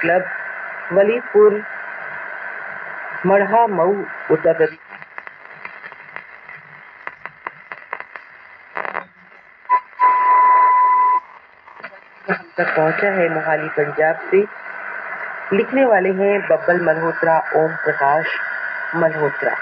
Club Walidpur मढ़ा मऊ उत्तर प्रदेश। तक पहुँचा है मोहाली पंजाब से। लिखने वाले हैं बब्बल मल्होत्रा ओम प्रकाश मल्होत्रा।